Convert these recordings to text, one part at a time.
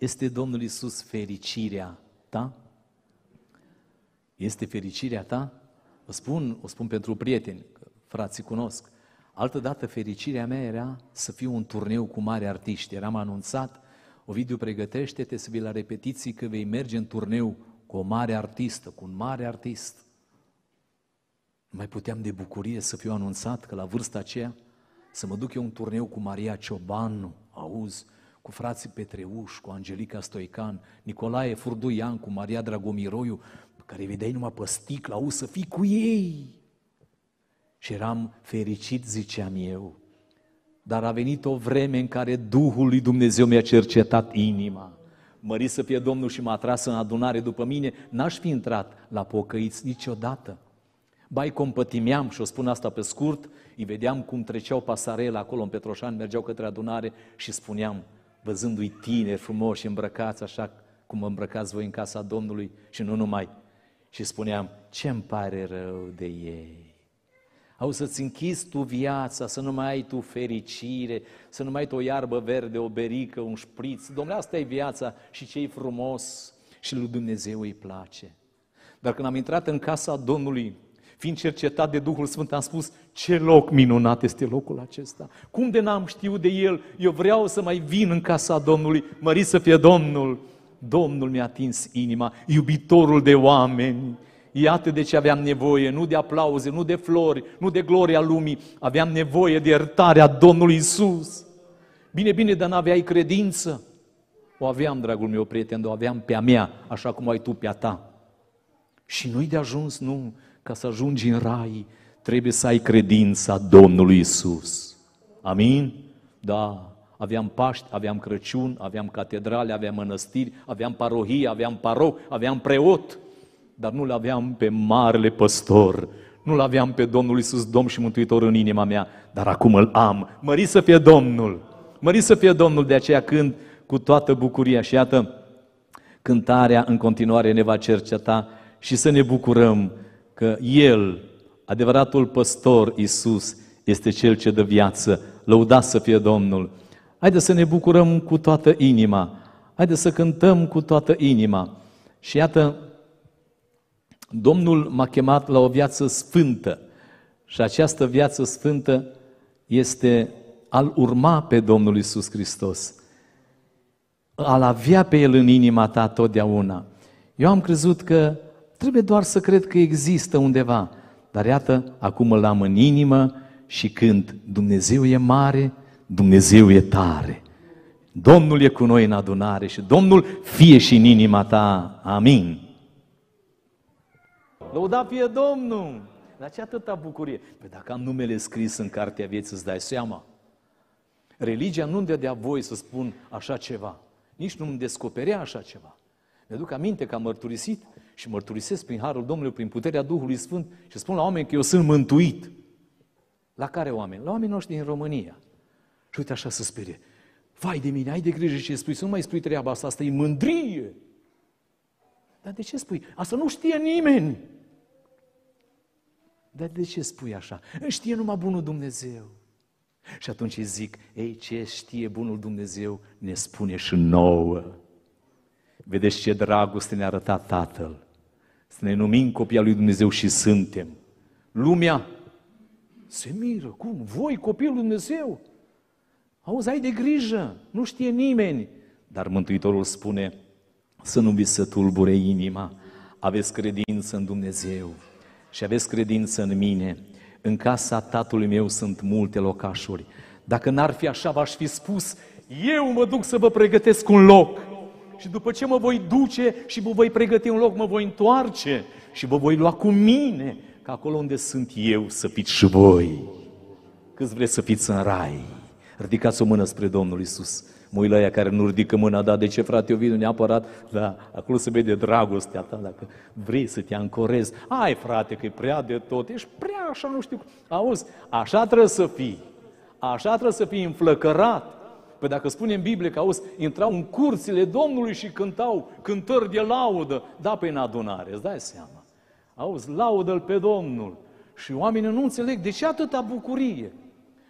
Este Domnul Isus fericirea ta? Este fericirea ta? O spun, o spun pentru prieteni, că frații cunosc. Altădată fericirea mea era să fiu un turneu cu mari artiști. Eram anunțat, Ovidiu, pregătește-te să vii la repetiții că vei merge în turneu cu o mare artistă, cu un mare artist. Nu mai puteam de bucurie să fiu anunțat că la vârsta aceea să mă duc eu un turneu cu Maria Ciobanu, auzi, cu frații Petreuș, cu Angelica Stoican, Nicolae Furduian, cu Maria Dragomiroiu, pe care vedeai numai pe sticlă, auzi, să fii cu ei. Și eram fericit, ziceam eu, dar a venit o vreme în care Duhul lui Dumnezeu mi-a cercetat inima. Mărit să fie Domnul și m-a tras în adunare după mine, n-aș fi intrat la pocăiți niciodată. Bai compătimeam, și o spun asta pe scurt, îi vedeam cum treceau pasarela acolo în Petroșani, mergeau către adunare și spuneam, văzându-i tineri frumoși îmbrăcați așa cum îmbrăcați voi în casa Domnului și nu numai, și spuneam, ce îmi pare rău de ei. Au să-ți închizi tu viața, să nu mai ai tu fericire, să nu mai ai tu o iarbă verde, o berică, un șpriț. Domnule, asta e viața și ce e frumos și lui Dumnezeu îi place. Dar când am intrat în casa Domnului, fiind cercetat de Duhul Sfânt, am spus, ce loc minunat este locul acesta. Cum de n-am știut de el? Eu vreau să mai vin în casa Domnului, mărit să fie Domnul. Domnul mi-a atins inima, iubitorul de oameni. Iată de ce aveam nevoie, nu de aplauze, nu de flori, nu de gloria lumii, aveam nevoie de iertarea Domnului Isus. Bine, bine, dar n-aveai credință. O aveam, dragul meu prieten, o aveam pe a mea, așa cum ai tu pe a ta. Și nu-i de ajuns, nu, ca să ajungi în rai, trebuie să ai credința Domnului Isus. Amin? Da. Aveam Paști, aveam Crăciun, aveam catedrale, aveam mănăstiri, aveam parohie, aveam paroc, aveam preot, dar nu-l aveam pe marele păstor, nu-l aveam pe Domnul Isus, Domn și Mântuitor în inima mea, dar acum îl am. Mări să fie Domnul! Mări să fie Domnul, de aceea când cu toată bucuria și iată, cântarea în continuare ne va cerceta și să ne bucurăm că El, adevăratul păstor Isus, este Cel ce dă viață. Lăudați să fie Domnul! Haideți să ne bucurăm cu toată inima. Haideți să cântăm cu toată inima. Și iată, Domnul m-a chemat la o viață sfântă. Și această viață sfântă este al urma pe Domnul Isus Hristos. Al avea pe El în inima ta totdeauna. Eu am crezut că trebuie doar să cred că există undeva. Dar iată, acum îl am în inimă și când Dumnezeu e mare, Dumnezeu e tare. Domnul e cu noi în adunare și Domnul fie și în inima ta. Amin. Lăuda fie Domnul! Dar ce atâta bucurie? Păi dacă am numele scris în cartea vieții, îți dai seama. Religia nu-mi dădea voi să spun așa ceva. Nici nu-mi descoperea așa ceva. Mi-aduc aminte că am mărturisit și mărturisesc prin Harul Domnului, prin puterea Duhului Sfânt și spun la oameni că eu sunt mântuit. La care oameni? La oamenii noștri din România. Și uite așa să sperie. Vai de mine, ai de grijă ce spui, să nu mai spui treaba asta, asta e mândrie. Dar de ce spui? Asta nu știe nimeni. Dar de ce spui așa? Știe numai bunul Dumnezeu. Și atunci îi zic, ei, ce știe bunul Dumnezeu, ne spune și nouă. Vedeți ce dragoste ne-a arătat Tatăl. Să ne numim copii al lui Dumnezeu și suntem. Lumea se miră. Cum? Voi, copilul lui Dumnezeu? Auzi, ai de grijă, nu știe nimeni. Dar Mântuitorul spune să nu vi se tulbure inima, aveți credință în Dumnezeu și aveți credință în mine. În casa tatălui meu sunt multe locașuri. Dacă n-ar fi așa, v-aș fi spus, eu mă duc să vă pregătesc un loc. Și după ce mă voi duce și vă voi pregăti un loc, mă voi întoarce și vă voi lua cu mine, ca acolo unde sunt eu să fiți și voi. Câți vreți să fiți în rai? Ridicați o mână spre Domnul Isus. Mă la aia care nu ridică mâna, da, de ce frate, eu vin neapărat, da, acolo se vede dragostea ta, dacă vrei să te ancorezi. Ai frate, că e prea de tot, ești prea așa, nu știu. Auzi, așa trebuie să fii. Așa trebuie să fii înflăcărat. Păi dacă spune în Biblie că, auzi, intrau în curțile Domnului și cântau cântări de laudă, da, pe în adunare, îți dai seama. Auzi, laudă-L pe Domnul. Și oamenii nu înțeleg de ce atâta bucurie.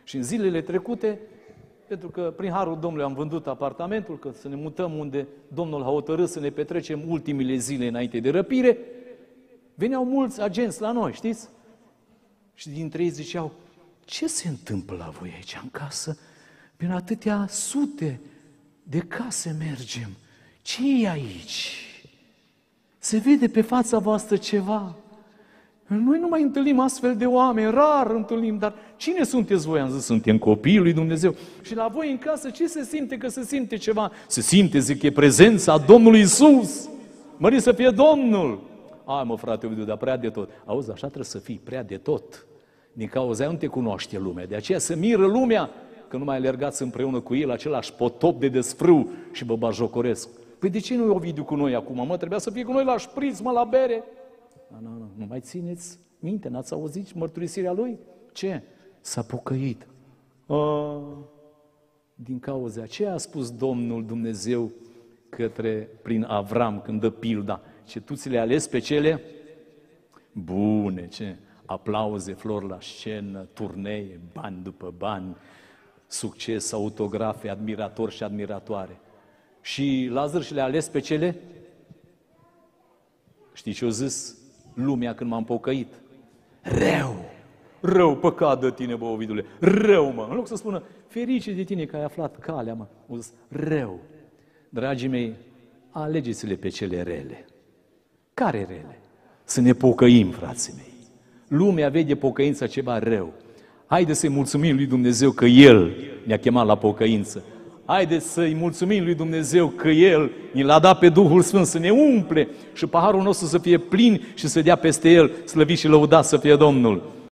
Și în zilele trecute pentru că prin harul Domnului am vândut apartamentul, că să ne mutăm unde Domnul a hotărât să ne petrecem ultimile zile înainte de răpire, veneau mulți agenți la noi, știți? Și dintre ei ziceau, ce se întâmplă la voi aici în casă? Prin atâtea sute de case mergem. ce e aici? Se vede pe fața voastră ceva. Noi nu mai întâlnim astfel de oameni, rar întâlnim, dar cine sunteți voi? Am zis, suntem copiii lui Dumnezeu. Și la voi în casă ce se simte? Că se simte ceva. Se simte, zic, e prezența Domnului Isus. Mări să fie Domnul. Ai mă, frate Ovidiu, dar prea de tot. Auzi, așa trebuie să fii, prea de tot. Din cauza aia nu te cunoaște lumea. De aceea să miră lumea că nu mai alergați împreună cu el același potop de desfrâu și vă bajocoresc. Păi de ce nu e Ovidiu cu noi acum? Mă, trebuia să fie cu noi la șpriț, mă, la bere. Nu, nu, nu, nu mai țineți minte, n-ați auzit mărturisirea lui? Ce? S-a pocăit. A, din cauza aceea a spus Domnul Dumnezeu către, prin Avram, când dă pilda, ce tu ți le ales pe cele bune, ce? Aplauze, flori la scenă, turnee, bani după bani, succes, autografe, admiratori și admiratoare. Și Lazar și le-a ales pe cele? Știi ce a zis lumea când m-am pocăit? Rău! Rău, păcat de tine, bă, Ovidule! Rău, mă! În loc să spună, ferice de tine că ai aflat calea, mă! O zis, rău! Dragii mei, alegeți-le pe cele rele. Care rele? Să ne pocăim, frații mei. Lumea vede pocăința ceva rău. Haideți să-i mulțumim lui Dumnezeu că El ne-a chemat la pocăință. Haideți să-i mulțumim lui Dumnezeu că El ni l-a dat pe Duhul Sfânt să ne umple și paharul nostru să fie plin și să dea peste El, slăvit și lăudat să fie Domnul.